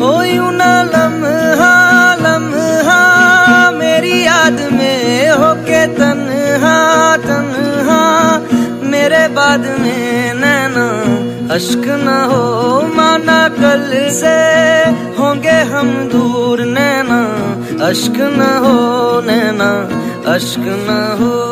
ओ यूँ ना लम्हा लम्हा, मेरी याद में होके तन्हा तन्हा, मेरे बाद में नैना, अश्क न हो माना कल से, होंगे हम दूर नैना, अश्क न हो नैना, अश्क न हो